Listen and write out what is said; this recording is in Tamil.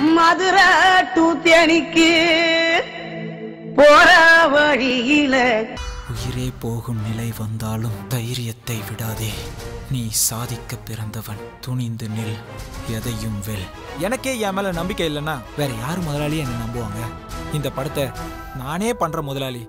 மதுரை தூத்தியணிக்கு போற வழியில உயிரே போகும் நிலை வந்தாலும் தைரியத்தை விடாதே. நீ சாதிக்க பிறந்தவன் துணிந்து நில் எதையும் வெல். எனக்கே என் மேல நம்பிக்கை இல்லைன்னா வேற யார் முதலாளி என்ன நம்புவாங்க? இந்த படத்தை நானே பண்ற முதலாளி.